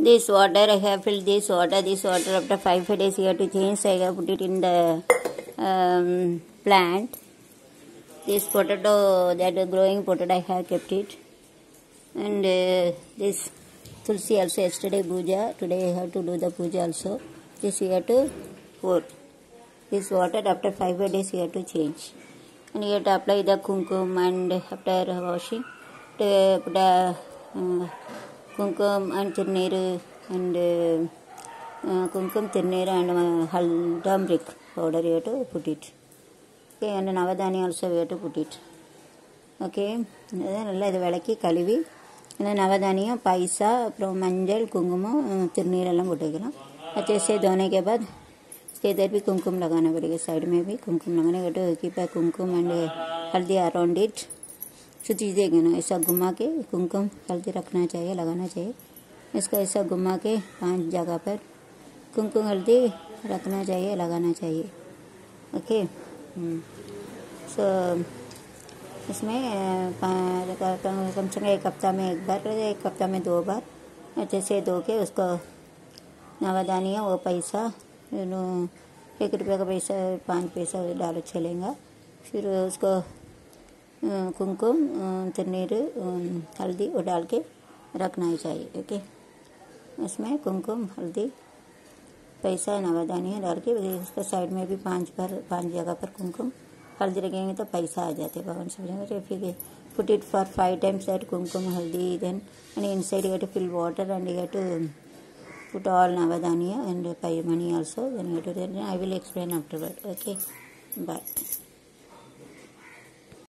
This water, I have filled this water. This water after five days you have to change. I have put it in the um, plant. This potato, that growing potato, I have kept it. And uh, this tulsi also yesterday puja. Today I have to do the puja also. This you have to pour. This water after five days you have to change. And you have to apply the kumkum and after washing, to put a uh, kumkum and tirneer and uh, uh, kumkum tirneer and uh, hal turmeric powder you have to put it. Okay, and navadani also we have to put it. Okay இதை நல்லா இதை விளக்கி கழுவி இந்த நவதானியம் பைசா அப்புறம் மஞ்சள் குங்குமம் திருநீரெல்லாம் போட்டு வைக்கலாம் अच्छे से धोने के बाद इसके इधर भी कुमकुम लगाना पड़ेगा साइड में भी कुमकुम लगाने का तो keep kumkum and haldi around it सुची देंगे ना, ऐसा घुमा के कुमकुम हल्दी रखना चाहिए, लगाना चाहिए। इसका ऐसा घुमा के पाँच जगह पर कुमकुम हल्दी रखना चाहिए, लगाना चाहिए। ओके? सो इसमें कम से कम एक हफ़्ता में एक बार, एक हफ़्ता में दो बार, अच्छे से धो के उसको नवादानिया, वो पैसा एक रुपये का पैसा, पाँच पैसा डालो चलेगा फिर उसको कुमकुम तिरनीर हल्दी उडाल के रखना ही चाहिए ओके इसमें कुमकुम हल्दी, पैसा नवादानिया डाल के उसके साइड में भी पाँच पर पाँच जगह पर कुमकुम हल्दी रखेंगे तो पैसा आ जाते भगवान सब जगह फिर put it for five times at kumkum haldi then and inside to fill water and you to put all नवादानिया and pi money also I will explain afterward okay bye